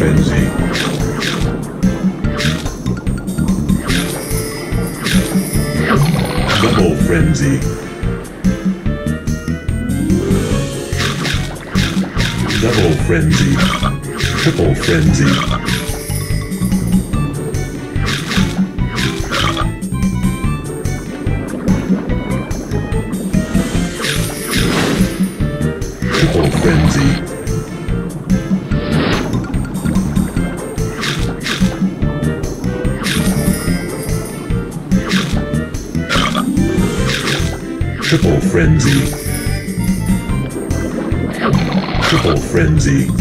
Frenzy. Double Frenzy. Double Frenzy. Triple Frenzy. Triple Frenzy. Triple Frenzy. Triple Frenzy.